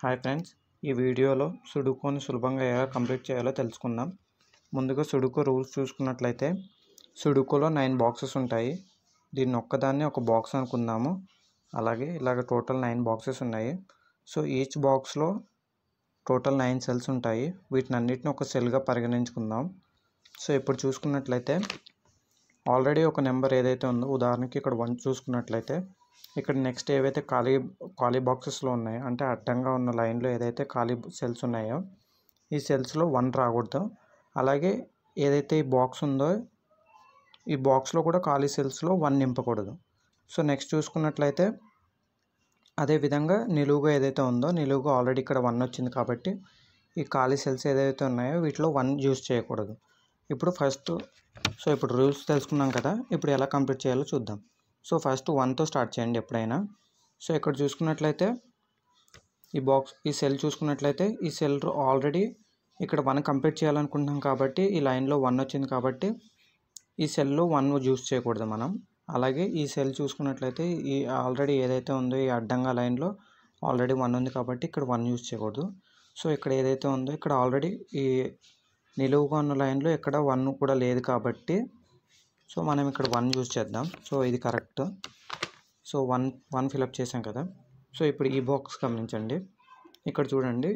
Hi friends ఈ వీడియోలో సుడుకోని సులభంగా ఎలా కంప్లీట్ చేయాలో తెలుసుకుందాం. ముందుగా సుడుకో రూల్స్ చూసుకున్నట్లయితే సుడుకోలో నైన్ బాక్సెస్ ఉంటాయి. దీన్ని ఒక్కదాన్ని ఒక బాక్స్ అనుకుందాము. అలాగే ఇలాగ టోటల్ నైన్ బాక్సెస్ ఉన్నాయి. సో ఈచ్ బాక్స్లో టోటల్ నైన్ సెల్స్ ఉంటాయి. వీటిని అన్నిటిని ఒక సెల్గా పరిగణించుకుందాం. సో ఇప్పుడు చూసుకున్నట్లయితే ఆల్రెడీ ఒక నెంబర్ ఏదైతే ఉందో ఉదాహరణకి ఇక్కడ వన్ చూసుకున్నట్లయితే ఇక్కడ నెక్స్ట్ ఏవైతే ఖాళీ ఖాళీ బాక్సెస్లో ఉన్నాయో అంటే అడ్డంగా ఉన్న లైన్లో ఏదైతే ఖాళీ సెల్స్ ఉన్నాయో ఈ సెల్స్లో వన్ రాకూడదు. అలాగే ఏదైతే ఈ బాక్స్ ఉందో ఈ బాక్స్లో కూడా ఖాళీ సెల్స్లో వన్ నింపకూడదు. సో నెక్స్ట్ చూసుకున్నట్లయితే అదేవిధంగా నిలువుగా ఏదైతే ఉందో నిలువుగా ఆల్రెడీ ఇక్కడ వన్ వచ్చింది కాబట్టి ఈ ఖాళీ సెల్స్ ఏదైతే ఉన్నాయో వీటిలో వన్ యూజ్ చేయకూడదు. ఇప్పుడు ఫస్ట్ సో ఇప్పుడు రూల్స్ తెలుసుకున్నాం కదా ఇప్పుడు ఎలా కంప్లీట్ చేయాలో చూద్దాం. సో ఫస్ట్ వన్తో స్టార్ట్ చేయండి ఎప్పుడైనా. సో ఇక్కడ చూసుకున్నట్లయితే ఈ బాక్స్ ఈ సెల్ చూసుకున్నట్లయితే ఈ సెల్ ఆల్రెడీ ఇక్కడ వన్ కంప్లీట్ చేయాలనుకుంటున్నాం కాబట్టి ఈ లైన్లో వన్ వచ్చింది కాబట్టి ఈ సెల్లో వన్ యూస్ చేయకూడదు మనం. అలాగే ఈ సెల్ చూసుకున్నట్లయితే ఈ ఆల్రెడీ ఏదైతే ఉందో ఈ అడ్డంగా లైన్లో ఆల్రెడీ వన్ ఉంది కాబట్టి ఇక్కడ వన్ యూస్ చేయకూడదు. సో ఇక్కడ ఏదైతే ఉందో ఇక్కడ ఆల్రెడీ ఈ నిలువుగా ఉన్న లైన్లో ఇక్కడ వన్ కూడా లేదు కాబట్టి సో మనం ఇక్కడ వన్ యూజ్ చేద్దాం. సో ఇది correct so one one fill up చేసాం కదా. సో ఇప్పుడు ఈ బాక్స్ గమనించండి. ఇక్కడ చూడండి.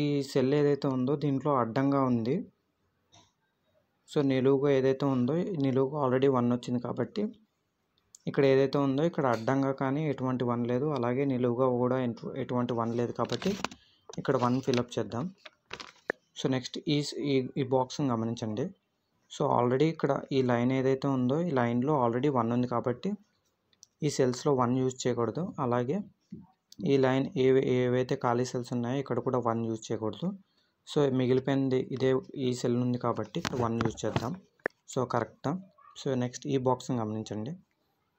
ఈ సెల్ ఏదైతే ఉందో దీంట్లో అడ్డంగా ఉంది. సో నిలువుగా ఏదైతే ఉందో నిలువుగా ఆల్రెడీ వన్ వచ్చింది కాబట్టి ఇక్కడ ఏదైతే ఉందో ఇక్కడ అడ్డంగా కానీ ఎటువంటి వన్ లేదు. అలాగే నిలువుగా కూడా ఎటువంటి వన్ లేదు కాబట్టి ఇక్కడ వన్ ఫిలప్ చేద్దాం. సో నెక్స్ట్ ఈ ఈ బాక్స్ని గమనించండి. సో ఆల్రెడీ ఇక్కడ ఈ లైన్ ఏదైతే ఉందో ఈ లైన్లో ఆల్రెడీ వన్ ఉంది కాబట్టి ఈ సెల్స్లో వన్ యూజ్ చేయకూడదు. అలాగే ఈ లైన్ ఏవి ఏవైతే ఖాళీ సెల్స్ ఉన్నాయో ఇక్కడ కూడా వన్ యూజ్ చేయకూడదు. సో మిగిలిపోయింది ఇదే ఈ సెల్ ఉంది కాబట్టి ఇక్కడ వన్ యూజ్ చేద్దాం. So correct? సో నెక్స్ట్ ఈ బాక్స్ని గమనించండి.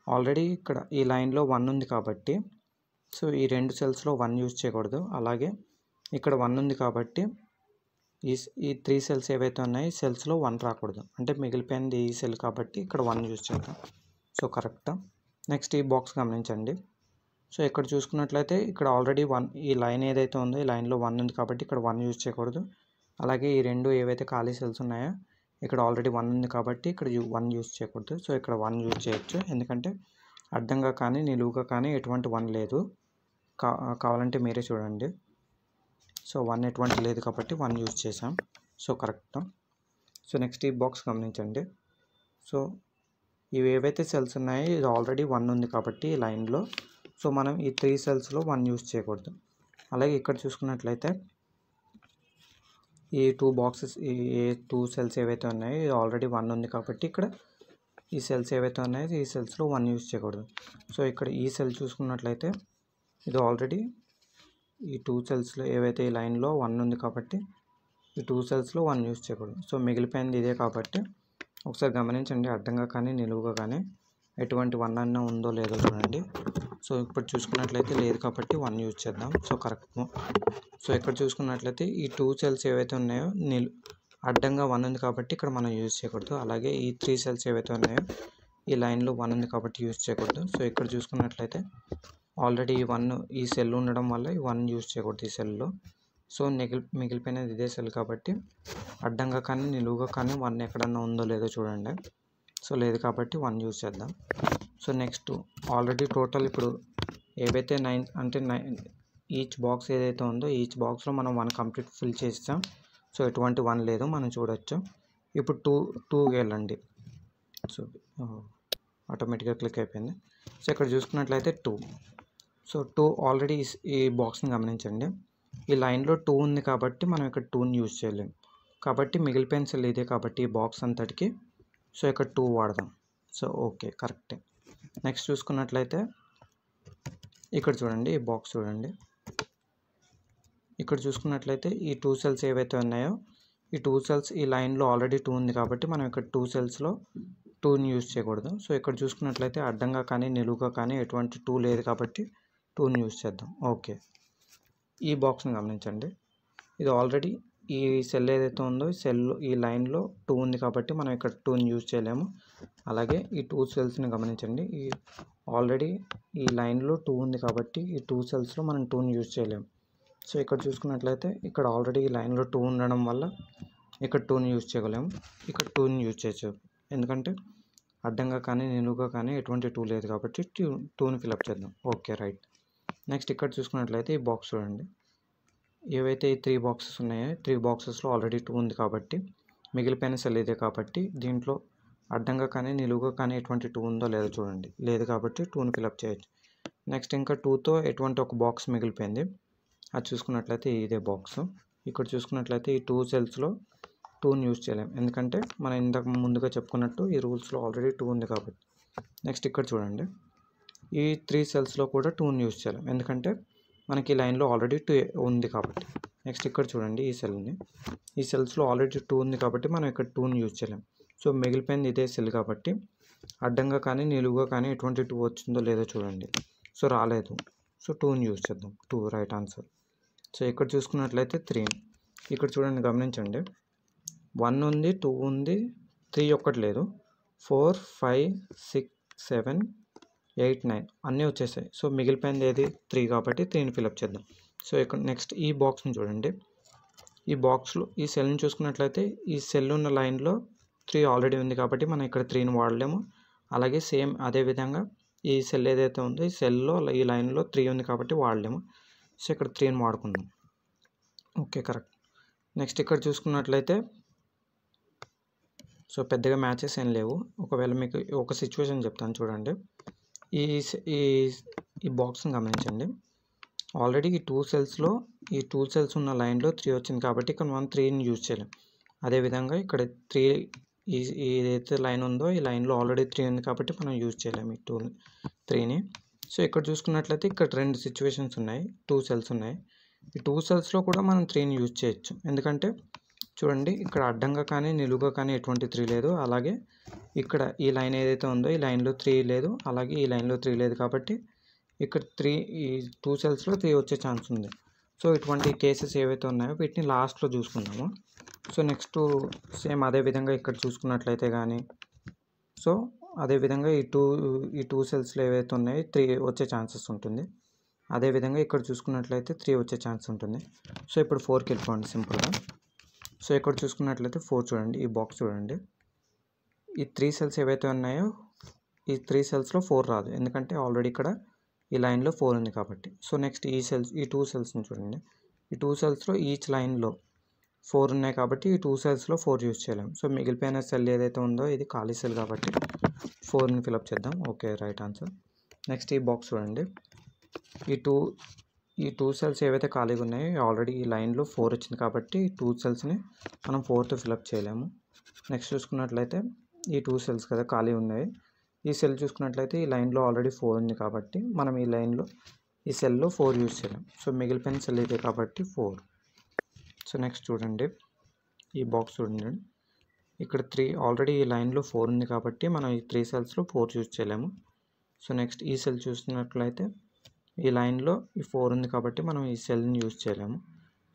ఆల్రెడీ ఇక్కడ ఈ లైన్లో వన్ ఉంది కాబట్టి సో ఈ రెండు సెల్స్లో వన్ యూజ్ చేయకూడదు. అలాగే ఇక్కడ వన్ ఉంది కాబట్టి ఈ ఈ త్రీ సెల్స్ ఏవైతే ఉన్నాయో సెల్స్లో వన్ రాకూడదు. అంటే మిగిలిపోయింది ఈ సెల్ కాబట్టి ఇక్కడ వన్ యూజ్ చేద్దాం. So correct? నెక్స్ట్ ఈ బాక్స్ గమనించండి. సో ఇక్కడ చూసుకున్నట్లయితే ఇక్కడ ఆల్రెడీ వన్ ఈ లైన్ ఏదైతే ఉందో ఈ లైన్లో వన్ ఉంది కాబట్టి ఇక్కడ వన్ యూజ్ చేయకూడదు. అలాగే ఈ రెండు ఏవైతే ఖాళీ సెల్స్ ఉన్నాయో ఇక్కడ ఆల్రెడీ వన్ ఉంది కాబట్టి ఇక్కడ వన్ యూజ్ చేయకూడదు. సో ఇక్కడ వన్ యూజ్ చేయొచ్చు. ఎందుకంటే అడ్డంగా కానీ నిలువుగా కానీ ఎటువంటి వన్ లేదు. కా కావాలంటే మీరే చూడండి. సో వన్ ఎటువంటి లేదు కాబట్టి వన్ యూజ్ చేసాం సో కరెక్ట్ సో నెక్స్ట్ ఈ బాక్స్ గమనించండి. సో ఇవి ఏవైతే సెల్స్ ఉన్నాయో ఇది ఆల్రెడీ వన్ ఉంది కాబట్టి ఈ లైన్లో సో మనం ఈ త్రీ సెల్స్లో వన్ యూజ్ చేయకూడదు. అలాగే ఇక్కడ చూసుకున్నట్లయితే ఈ టూ బాక్సెస్ ఏ టూ సెల్స్ ఏవైతే ఉన్నాయో ఇది ఆల్రెడీ వన్ ఉంది కాబట్టి ఇక్కడ ఈ సెల్స్ ఏవైతే ఉన్నాయో ఈ సెల్స్లో వన్ యూజ్ చేయకూడదు. సో ఇక్కడ ఈ సెల్ చూసుకున్నట్లయితే ఇది ఆల్రెడీ ఈ టూ సెల్స్లో ఏవైతే ఈ లైన్లో వన్ ఉంది కాబట్టి ఈ టూ సెల్స్లో వన్ యూజ్ చేయకూడదు. సో మిగిలిపోయింది ఇదే కాబట్టి ఒకసారి గమనించండి. అడ్డంగా కానీ నిలువుగా కానీ ఎటువంటి వన్ అన్న ఉందో లేదో చూడండి. సో ఇప్పుడు చూసుకున్నట్లయితే లేదు కాబట్టి వన్ యూజ్ చేద్దాం. సో కరెక్ట్ సో ఇక్కడ చూసుకున్నట్లయితే ఈ టూ సెల్స్ ఏవైతే ఉన్నాయో నిలు అడ్డంగా వన్ ఉంది కాబట్టి ఇక్కడ మనం యూజ్ చేయకూడదు. అలాగే ఈ త్రీ సెల్స్ ఏవైతే ఉన్నాయో ఈ లైన్లో వన్ ఉంది కాబట్టి యూజ్ చేయకూడదు. సో ఇక్కడ చూసుకున్నట్లయితే ఆల్రెడీ ఈ వన్ ఈ సెల్ ఉండడం వల్ల ఈ వన్ యూజ్ చేయకూడదు ఈ సెల్లో. సో మిగిలి మిగిలిపోయినది ఇదే సెల్ కాబట్టి అడ్డంగా కానీ నిలువుగా కానీ వన్ ఎక్కడన్నా ఉందో లేదో చూడండి. సో లేదు కాబట్టి వన్ యూజ్ చేద్దాం. సో నెక్స్ట్ ఆల్రెడీ టోటల్ ఇప్పుడు ఏవైతే నైన్ అంటే నైన్ ఈచ్ బాక్స్ ఏదైతే ఉందో ఈచ్ బాక్స్లో మనం వన్ కంప్లీట్ ఫిల్ చేస్తాం. సో ఎటువంటి వన్ లేదు మనం చూడొచ్చు. ఇప్పుడు టూ టూకి వెళ్ళండి సో ఆటోమేటిక్గా క్లిక్ అయిపోయింది. సో ఇక్కడ చూసుకున్నట్లయితే టూ. సో టూ ఆల్రెడీ ఈ బాక్స్ని గమనించండి. ఈ లైన్లో టూ ఉంది కాబట్టి మనం ఇక్కడ టూని యూజ్ చేయలేం. కాబట్టి మిగిలిపోయిన సెల్ ఇదే కాబట్టి ఈ బాక్స్ అంతటికి సో ఇక్కడ టూ వాడదాం. సో ఓకే కరెక్టే. నెక్స్ట్ చూసుకున్నట్లయితే ఇక్కడ చూడండి ఈ బాక్స్ చూడండి. ఇక్కడ చూసుకున్నట్లయితే ఈ టూ సెల్స్ ఏవైతే ఉన్నాయో ఈ టూ సెల్స్ ఈ లైన్లో ఆల్రెడీ టూ ఉంది కాబట్టి మనం ఇక్కడ టూ సెల్స్లో టూని యూజ్ చేయకూడదు. సో ఇక్కడ చూసుకున్నట్లయితే అడ్డంగా కానీ నిలువుగా కానీ ఎటువంటి టూ లేదు కాబట్టి టూని యూజ్ చేద్దాం. ఓకే. ఈ బాక్స్ని గమనించండి. ఇది ఆల్రెడీ ఈ సెల్ ఏదైతే ఉందో ఈ సెల్ ఈ లైన్లో టూ ఉంది కాబట్టి మనం ఇక్కడ టూని యూజ్ చేయలేము. అలాగే ఈ టూ సెల్స్ని గమనించండి. ఈ ఆల్రెడీ ఈ లైన్లో టూ ఉంది కాబట్టి ఈ టూ సెల్స్లో మనం టూని యూజ్ చేయలేము. సో ఇక్కడ చూసుకున్నట్లయితే ఇక్కడ ఆల్రెడీ ఈ లైన్లో టూ ఉండడం వల్ల ఇక్కడ టూని యూజ్ చేయగలేము. ఇక్కడ టూని యూజ్ చేయొచ్చు. ఎందుకంటే అడ్డంగా కానీ నిలువుగా కానీ ఎటువంటి టూ లేదు కాబట్టి టూ టూని ఫిలప్ చేద్దాం. Okay right. నెక్స్ట్ ఇక్కడ చూసుకున్నట్లయితే ఈ బాక్స్ చూడండి. ఏవైతే ఈ త్రీ బాక్సెస్ ఉన్నాయో త్రీ బాక్సెస్లో ఆల్రెడీ టూ ఉంది కాబట్టి మిగిలిపోయిన సెల్ ఇదే కాబట్టి దీంట్లో అడ్డంగా కానీ నిలువుగా కానీ ఎటువంటి టూ ఉందో లేదో చూడండి. లేదు కాబట్టి టూని ఫిలప్ చేయొచ్చు. నెక్స్ట్ ఇంకా టూతో ఎటువంటి ఒక బాక్స్ మిగిలిపోయింది అది చూసుకున్నట్లయితే ఇదే బాక్స్ ఇక్కడ చూసుకున్నట్లయితే ఈ టూ సెల్స్లో టూని యూజ్ చేయలేము ఎందుకంటే మనం ఇంతకు ముందుగా చెప్పుకున్నట్టు ఈ రూల్స్లో ఆల్రెడీ టూ ఉంది కాబట్టి. నెక్స్ట్ ఇక్కడ చూడండి. ఈ త్రీ సెల్స్లో కూడా టూని యూజ్ చేయలేం. ఎందుకంటే మనకి లైన్లో ఆల్రెడీ టూ ఉంది కాబట్టి. నెక్స్ట్ ఇక్కడ చూడండి ఈ సెల్ని ఈ సెల్స్లో ఆల్రెడీ టూ ఉంది కాబట్టి మనం ఇక్కడ టూని యూజ్ చేయలేం. సో మిగిలిపోయింది ఇదే సెల్ కాబట్టి అడ్డంగా కానీ నిలువుగా కానీ ఎటువంటి టూ వచ్చిందో లేదో చూడండి. సో రాలేదు. సో టూని యూజ్ చేద్దాం. టూ రైట్ ఆన్సర్ సో ఇక్కడ చూసుకున్నట్లయితే త్రీ ఇక్కడ చూడండి గమనించండి. వన్ ఉంది టూ ఉంది త్రీ ఒక్కటి లేదు. Four five six seven eight nine అన్నీ వచ్చేసాయి. సో మిగిలిపోయింది ఏది? త్రీ కాబట్టి త్రీని ఫిలప్ చేద్దాం. సో ఇక్కడ నెక్స్ట్ ఈ బాక్స్ని చూడండి. ఈ బాక్స్లో ఈ సెల్ని చూసుకున్నట్లయితే ఈ సెల్ ఉన్న లైన్లో త్రీ ఆల్రెడీ ఉంది కాబట్టి మనం ఇక్కడ త్రీని వాడలేము. అలాగే సేమ్ అదే విధంగా ఈ సెల్ ఏదైతే ఉందో ఈ సెల్లో ఈ లైన్లో త్రీ ఉంది కాబట్టి వాడలేము. సో ఇక్కడ త్రీని వాడుకుందాం. Okay correct. నెక్స్ట్ ఇక్కడ చూసుకున్నట్లయితే సో పెద్దగా మ్యాచెస్ ఏం లేవు. ఒకవేళ మీకు ఒక సిచ్యువేషన్ చెప్తాను చూడండి. ఈ ఈ ఈ బాక్స్ని గమనించండి. ఆల్రెడీ ఈ టూ సెల్స్లో ఈ టూ సెల్స్ ఉన్న లైన్లో త్రీ వచ్చింది కాబట్టి ఇక్కడ మనం త్రీని యూజ్ చేయలేం. అదేవిధంగా ఇక్కడ త్రీ ఈ ఏదైతే లైన్ ఉందో ఈ లైన్లో ఆల్రెడీ త్రీ ఉంది కాబట్టి మనం యూజ్ చేయలేము ఈ టూ త్రీని. సో ఇక్కడ చూసుకున్నట్లయితే ఇక్కడ రెండు సిచ్యువేషన్స్ ఉన్నాయి టూ సెల్స్ ఉన్నాయి. ఈ టూ సెల్స్లో కూడా మనం త్రీని యూజ్ చేయొచ్చు. ఎందుకంటే చూడండి ఇక్కడ అడ్డంగా కానీ నిలువుగా కానీ ఎటువంటి త్రీ లేదు. అలాగే ఇక్కడ ఈ లైన్ ఏదైతే ఉందో ఈ లైన్లో త్రీ లేదు. అలాగే ఈ లైన్లో త్రీ లేదు కాబట్టి ఇక్కడ త్రీ ఈ టూ సెల్స్లో త్రీ వచ్చే ఛాన్స్ ఉంది. సో ఇటువంటి కేసెస్ ఏవైతే ఉన్నాయో వీటిని లాస్ట్లో చూసుకుందాము. సో నెక్స్ట్ సేమ్ అదే విధంగా ఇక్కడ చూసుకున్నట్లయితే కానీ సో అదేవిధంగా ఈ టూ ఈ టూ సెల్స్లో ఏవైతే ఉన్నాయో త్రీ వచ్చే ఛాన్సెస్ ఉంటుంది. అదేవిధంగా ఇక్కడ చూసుకున్నట్లయితే త్రీ వచ్చే ఛాన్స్ ఉంటుంది. సో ఇప్పుడు ఫోర్కి వెళ్ళిపోండి సింపుల్గా సో ఇక్కడ చూసుకున్నట్లయితే ఫోర్ చూడండి ఈ బాక్స్ చూడండి. ఈ త్రీ సెల్స్ ఏవైతే ఉన్నాయో ఈ త్రీ సెల్స్లో ఫోర్ రాదు. ఎందుకంటే ఆల్రెడీ ఇక్కడ ఈ లైన్లో ఫోర్ ఉంది కాబట్టి. సో నెక్స్ట్ ఈ సెల్స్ ఈ టూ సెల్స్ని చూడండి. ఈ టూ సెల్స్లో ఈచ్ లైన్లో ఫోర్ ఉన్నాయి కాబట్టి ఈ టూ సెల్స్లో ఫోర్ యూజ్ చేయలేము సో మిగిలిపోయిన సెల్ ఏదైతే ఉందో ఇది ఖాళీ సెల్ కాబట్టి ఫోర్ని ఫిలప్ చేద్దాం. ఓకే రైట్ ఆన్సర్ నెక్స్ట్ ఈ బాక్స్ చూడండి. ఈ టూ ఈ టూ సెల్స్ ఏవైతే ఖాళీగా ఉన్నాయో ఆల్రెడీ ఈ లైన్లో ఫోర్ వచ్చింది కాబట్టి టూ సెల్స్ని మనం ఫోర్తో ఫిలప్ చేయలేము. నెక్స్ట్ చూసుకున్నట్లయితే ఈ టూ సెల్స్ కదా ఖాళీ ఉన్నాయి. ఈ సెల్ చూసుకున్నట్లయితే ఈ లైన్లో ఆల్రెడీ ఫోర్ ఉంది కాబట్టి మనం ఈ లైన్లో ఈ సెల్లో ఫోర్ యూజ్ చేయలేం. సో మిగిలిపోయిన సెల్ ఇదే కాబట్టి ఫోర్. సో నెక్స్ట్ చూడండి. ఈ బాక్స్ చూడండి. ఇక్కడ త్రీ ఆల్రెడీ ఈ లైన్లో ఫోర్ ఉంది కాబట్టి మనం ఈ త్రీ సెల్స్లో ఫోర్ యూజ్ చేయలేము. సో నెక్స్ట్ ఈ సెల్ చూసినట్లయితే ఈ లైన్లో ఈ ఫోర్ ఉంది కాబట్టి మనం ఈ సెల్ని యూజ్ చేయలేము.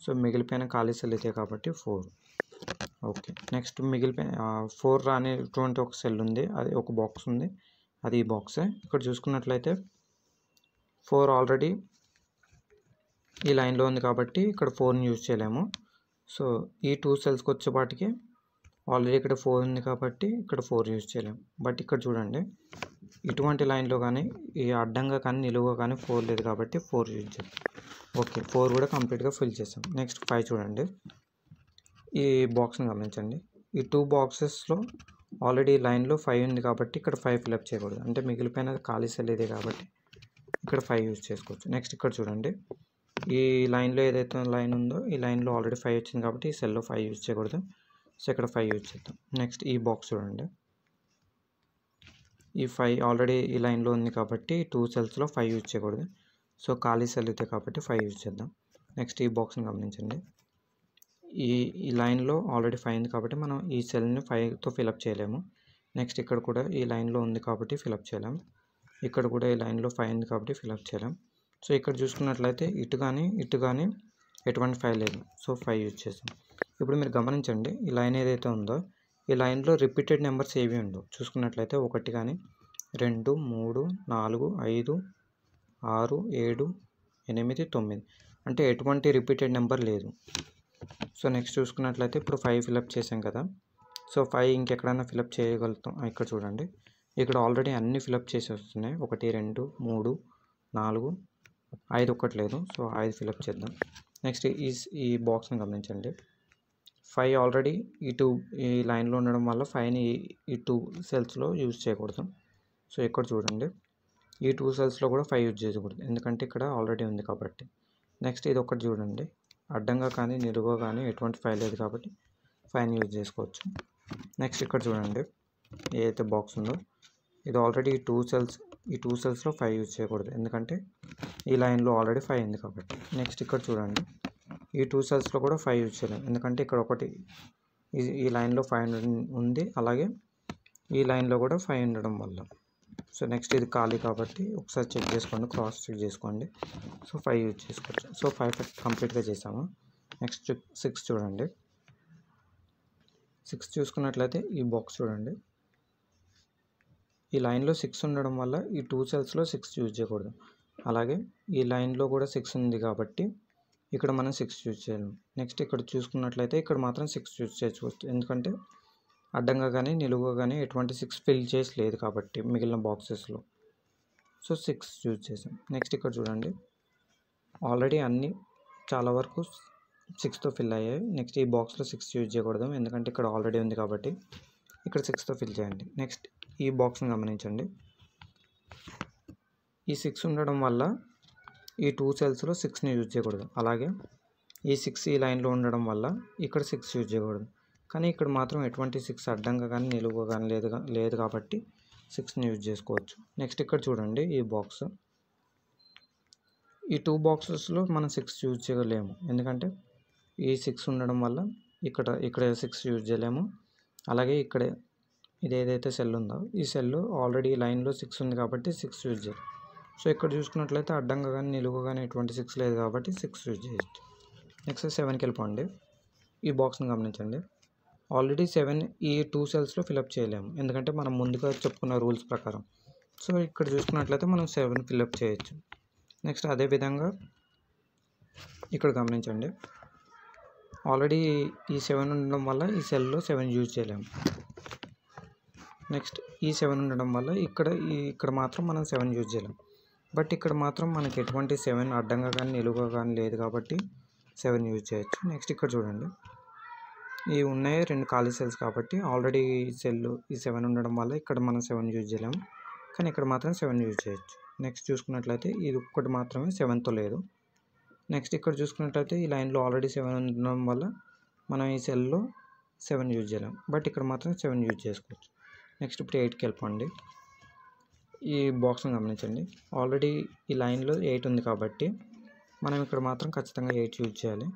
సో మిగిలిపోయిన ఖాళీ సెల్ ఇదే కాబట్టి ఫోర్. ఓకే. నెక్స్ట్ మిగిలిపోయిన ఫోర్ రానిటువంటి ఒక సెల్ ఉంది. అది ఒక బాక్స్ ఉంది. అది ఈ బాక్సే. ఇక్కడ చూసుకున్నట్లయితే ఫోర్ ఆల్రెడీ ఈ లైన్లో ఉంది కాబట్టి ఇక్కడ ఫోర్ని యూజ్ చేయలేము. సో ఈ టూ సెల్స్కి వచ్చేపాటికి ఆల్రెడీ ఇక్కడ ఫోర్ ఉంది కాబట్టి ఇక్కడ ఫోర్ యూజ్ చేయలేము. బట్ ఇక్కడ చూడండి. ఇటువంటి లైన్లో కానీ ఈ అడ్డంగా కానీ నిలువుగా కానీ ఫోర్ లేదు కాబట్టి ఫోర్ యూజ్ ఓకే ఫోర్ కూడా కంప్లీట్గా ఫిల్ చేసాం నెక్స్ట్ ఫైవ్ చూడండి. ఈ బాక్స్ని గమనించండి. ఈ టూ బాక్సెస్లో ఆల్రెడీ లైన్లో ఫైవ్ ఉంది కాబట్టి ఇక్కడ ఫైవ్ ఫిల్అప్ చేయకూడదు. అంటే మిగిలిపోయిన ఖాళీ సెల్ ఇదే కాబట్టి ఇక్కడ ఫైవ్ యూజ్ చేసుకోవచ్చు. నెక్స్ట్ ఇక్కడ చూడండి. ఈ లైన్లో ఏదైతే లైన్ ఉందో ఈ లైన్లో ఆల్రెడీ ఫైవ్ వచ్చింది కాబట్టి ఈ సెల్లో ఫైవ్ యూజ్ చేయకూడదు. సో ఇక్కడ ఫైవ్ యూజ్ చేద్దాం. నెక్స్ట్ ఈ బాక్స్ చూడండి. ఈ ఫైవ్ ఆల్రెడీ ఈ లైన్లో ఉంది కాబట్టి టూ సెల్స్లో ఫైవ్ యూజ్ చేయకూడదు. సో ఖాళీ సెల్ అయితే కాబట్టి ఫైవ్ యూజ్ చేద్దాం. నెక్స్ట్ ఈ బాక్స్ని గమనించండి. ఈ ఈ లైన్లో ఆల్రెడీ ఫైవ్ ఉంది కాబట్టి మనం ఈ సెల్ని ఫైవ్తో ఫిలప్ చేయలేము. నెక్స్ట్ ఇక్కడ కూడా ఈ లైన్లో ఉంది కాబట్టి ఫిలప్ చేయలేము ఇక్కడ కూడా ఈ లైన్లో ఫైవ్ ఉంది కాబట్టి ఫిలప్ చేయలేం. సో ఇక్కడ చూసుకున్నట్లయితే ఇటు కానీ ఇటు కానీ ఎటువంటి ఫైవ్ లేదు. సో ఫైవ్ యూజ్ చేసాం ఇప్పుడు మీరు గమనించండి ఈ లైన్ ఏదైతే ఉందో ఈ లైన్లో రిపీటెడ్ నెంబర్స్ ఏవి ఉండవు. చూసుకున్నట్లయితే ఒకటి కానీ రెండు మూడు నాలుగు ఐదు ఆరు ఏడు ఎనిమిది తొమ్మిది. అంటే ఎటువంటి రిపీటెడ్ నెంబర్ లేదు. సో నెక్స్ట్ చూసుకున్నట్లయితే ఇప్పుడు ఫైవ్ ఫిలప్ చేసాం కదా. సో ఫైవ్ ఇంకెక్కడైనా ఫిలప్ చేయగలుగుతాం. ఇక్కడ చూడండి. ఇక్కడ ఆల్రెడీ అన్ని ఫిలప్ చేసి వస్తున్నాయి. ఒకటి రెండు మూడు నాలుగు ఐదు ఒక్కటి లేదు. సో ఐదు ఫిలప్ చేద్దాం. నెక్స్ట్ ఈ ఈ బాక్స్ని గమనించండి. ఫైవ్ ఆల్రెడీ ఈ టూ ఈ లైన్లో ఉండడం వల్ల ఫైవ్ని ఈ టూ సెల్స్లో యూజ్ చేయకూడదు. సో ఇక్కడ చూడండి. ఈ టూ సెల్స్లో కూడా ఫైవ్ యూజ్ చేయకూడదు. ఎందుకంటే ఇక్కడ ఆల్రెడీ ఉంది కాబట్టి. నెక్స్ట్ ఇది ఒకటి చూడండి. అడ్డంగా కానీ నిలువుగా కానీ ఎటువంటి ఫైవ్ లేదు కాబట్టి ఫైవ్ని యూజ్ చేసుకోవచ్చు. నెక్స్ట్ ఇక్కడ చూడండి. ఏదైతే బాక్స్ ఉందో ఇది ఆల్రెడీ ఈ టూ సెల్స్ ఈ టూ సెల్స్లో ఫైవ్ యూజ్ చేయకూడదు. ఎందుకంటే ఈ లైన్లో ఆల్రెడీ ఫైవ్ ఉంది కాబట్టి. నెక్స్ట్ ఇక్కడ చూడండి. ఈ టూ సెల్స్లో కూడా ఫైవ్ యూజ్ చేయలేము ఎందుకంటే ఇక్కడ ఒకటి ఈ ఈ లైన్లో ఫైవ్ ఉంది. అలాగే ఈ లైన్లో కూడా ఫైవ్ ఉండడం వల్ల. సో నెక్స్ట్ ఇది ఖాళీ కాబట్టి ఒకసారి చెక్ చేసుకోండి క్రాస్ చెక్ చేసుకోండి. సో ఫైవ్ యూజ్ చేసుకోవచ్చు. సో ఫైవ్ కంప్లీట్గా చేసాము. నెక్స్ట్ సిక్స్ చూడండి. సిక్స్ చూసుకున్నట్లయితే ఈ బాక్స్ చూడండి. ఈ లైన్లో సిక్స్ ఉండడం వల్ల ఈ టూ సెల్స్లో సిక్స్ యూజ్ చేయకూడదు. అలాగే ఈ లైన్లో కూడా సిక్స్ ఉంది కాబట్టి ఇక్కడ మనం సిక్స్ యూజ్ చేయాలి. నెక్స్ట్ ఇక్కడ చూసుకున్నట్లయితే ఇక్కడ మాత్రం సిక్స్ యూజ్ చేసుకోవచ్చు ఎందుకంటే అడ్డంగా కానీ నిలువుగా కానీ ఎటువంటి సిక్స్ ఫిల్ చేసి లేదు కాబట్టి మిగిలిన బాక్సెస్లో సో సిక్స్ యూజ్ చేసాం. నెక్స్ట్ ఇక్కడ చూడండి. ఆల్రెడీ అన్నీ చాలా వరకు సిక్స్తో ఫిల్ అయ్యాయి. నెక్స్ట్ ఈ బాక్స్లో సిక్స్ యూజ్ చేయకూడదు. ఎందుకంటే ఇక్కడ ఆల్రెడీ ఉంది కాబట్టి ఇక్కడ సిక్స్తో ఫిల్ చేయండి. నెక్స్ట్ ఈ బాక్స్ని గమనించండి. ఈ సిక్స్ ఉండడం వల్ల ఈ టూ సెల్స్లో సిక్స్ని యూజ్ చేయకూడదు. అలాగే ఈ సిక్స్ ఈ లైన్లో ఉండడం వల్ల ఇక్కడ సిక్స్ యూజ్ చేయకూడదు. కానీ ఇక్కడ మాత్రం ఎటువంటి సిక్స్ అడ్డంగా కానీ నిలువుగా కానీ లేదు లేదు కాబట్టి సిక్స్ని యూజ్ చేసుకోవచ్చు. నెక్స్ట్ ఇక్కడ చూడండి ఈ బాక్స్ ఈ టూ బాక్సెస్లో మనం సిక్స్ యూజ్ చేయలేము. ఎందుకంటే ఈ సిక్స్ ఉండడం వల్ల ఇక్కడ ఇక్కడ సిక్స్ యూజ్ చేయలేము. అలాగే ఇక్కడ ఇది ఏదైతే సెల్ ఉందో ఈ సెల్ ఆల్రెడీ లైన్లో సిక్స్ ఉంది కాబట్టి సిక్స్ యూజ్ చేయాలి సో ఇక్కడ చూసుకున్నట్లయితే అడ్డంగా కానీ నిలువుగా కానీ ఎటువంటి సిక్స్ లేదు కాబట్టి సిక్స్ యూజ్ చేయొచ్చు. నెక్స్ట్ సెవెన్కి వెళ్ళిపోండి. ఈ బాక్స్ని గమనించండి. ఆల్రెడీ సెవెన్ ఈ టూ సెల్స్లో ఫిలప్ చేయలేము. ఎందుకంటే మనం ముందుగా చెప్పుకున్న రూల్స్ ప్రకారం. సో ఇక్కడ చూసుకున్నట్లయితే మనం సెవెన్ ఫిలప్ చేయొచ్చు. నెక్స్ట్ అదేవిధంగా ఇక్కడ గమనించండి. ఆల్రెడీ ఈ సెవెన్ ఉండడం వల్ల ఈ సెల్లో సెవెన్ యూజ్ చేయలేము. నెక్స్ట్ ఈ సెవెన్ ఉండడం వల్ల ఇక్కడ ఈ ఇక్కడ మాత్రం మనం సెవెన్ యూజ్ చేయలేం బట్ ఇక్కడ మాత్రం మనకి ఎటువంటి సెవెన్ అడ్డంగా కానీ నిలువుగా కానీ లేదు కాబట్టి సెవెన్ యూజ్ చేయొచ్చు. నెక్స్ట్ ఇక్కడ చూడండి. ఈ ఉన్నాయి రెండు ఖాళీ సెల్స్ కాబట్టి ఆల్రెడీ సెల్ ఈ సెవెన్ ఉండడం వల్ల ఇక్కడ మనం సెవెన్ యూజ్ చేయలేము. కానీ ఇక్కడ మాత్రం సెవెన్ యూజ్ చేయొచ్చు. నెక్స్ట్ చూసుకున్నట్లయితే ఇది ఒక్కటి మాత్రమే సెవెన్తో లేదు. నెక్స్ట్ ఇక్కడ చూసుకున్నట్లయితే ఈ లైన్లో ఆల్రెడీ సెవెన్ ఉండడం వల్ల మనం ఈ సెల్లో సెవెన్ యూజ్ చేయలేం బట్ ఇక్కడ మాత్రం సెవెన్ యూజ్ చేసుకోవచ్చు. నెక్స్ట్ ఇప్పుడు ఎయిట్కి వెళ్ళిపోండి. ఈ బాక్స్ని గమనించండి. ఆల్రెడీ ఈ లైన్లో ఎయిట్ ఉంది కాబట్టి మనం ఇక్కడ మాత్రం ఖచ్చితంగా ఎయిట్ యూజ్ చేయాలి.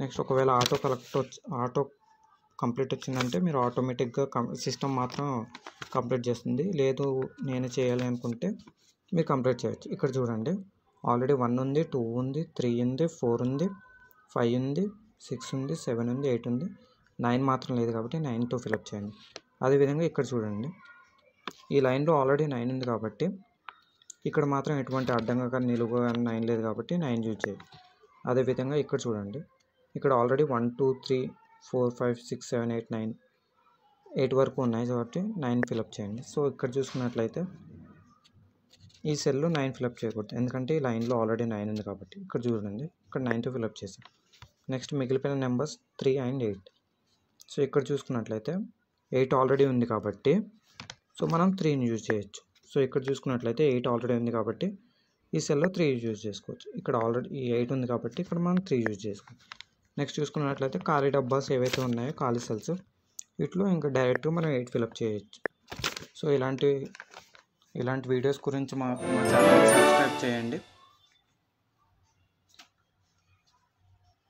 నెక్స్ట్ ఒకవేళ ఆటో కలెక్ట్ వచ్చి ఆటో కంప్లీట్ వచ్చిందంటే మీరు ఆటోమేటిక్గా సిస్టమ్ మాత్రం కంప్లీట్ చేస్తుంది. లేదు నేను చేయాలి అనుకుంటే మీరు కంప్లీట్ చేయొచ్చు. ఇక్కడ చూడండి. ఆల్రెడీ వన్ ఉంది టూ ఉంది త్రీ ఉంది ఫోర్ ఉంది ఫైవ్ ఉంది సిక్స్ ఉంది సెవెన్ ఉంది ఎయిట్ ఉంది. నైన్ మాత్రం లేదు కాబట్టి నైన్ ఫిలప్ చేయండి. అదేవిధంగా ఇక్కడ చూడండి. ఈ లైన్లో ఆల్రెడీ నైన్ ఉంది కాబట్టి ఇక్కడ మాత్రం ఎటువంటి అడ్డంగా కానీ నిలువుగా కానీ నైన్ లేదు కాబట్టి నైన్ యూజ్ చేయాలి అదేవిధంగా ఇక్కడ చూడండి. ఇక్కడ already one two three four five six seven eight nine eight వరకు ఉన్నాయి కాబట్టి నైన్ ఫిలప్ చేయండి. సో ఇక్కడ చూసుకున్నట్లయితే ఈ సెల్లో నైన్ ఫిలప్ చేయకూడదు. ఎందుకంటే ఈ లైన్లో ఆల్రెడీ నైన్ ఉంది కాబట్టి ఇక్కడ చూడండి. ఇక్కడ నైన్తో ఫిలప్ చేసాం నెక్స్ట్ మిగిలిపోయిన numbers three and eight. So ఇక్కడ చూసుకున్నట్లయితే ఎయిట్ ఆల్రెడీ ఉంది కాబట్టి సో మనం త్రీని యూజ్ చేయొచ్చు. సో ఇక్కడ చూసుకున్నట్లయితే ఎయిట్ ఆల్రెడీ ఉంది కాబట్టి ఈ సెల్లో త్రీ యూజ్ చేసుకోవచ్చు. ఇక్కడ ఆల్రెడీ ఈ ఎయిట్ ఉంది కాబట్టి ఇక్కడ మనం త్రీ యూజ్ చేసుకోవచ్చు. నెక్స్ట్ చూసుకున్నట్లయితే ఖాళీ డబ్బాస్ ఏవైతే ఉన్నాయో ఖాళీ సెల్స్ వీటిలో ఇంకా డైరెక్ట్గా మనం ఎయిట్ ఫిలప్ చేయొచ్చు. సో ఇలాంటి ఇలాంటి వీడియోస్ గురించి మా మా ఛానల్ సబ్స్క్రైబ్ చేయండి.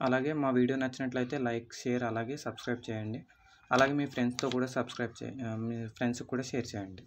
అలాగే మా వీడియో నచ్చినట్లయితే లైక్ షేర్ అలాగే సబ్స్క్రైబ్ చేయండి. అలాగే మీ ఫ్రెండ్స్తో కూడా సబ్స్క్రైబ్ చే మీ ఫ్రెండ్స్కి కూడా షేర్ చేయండి.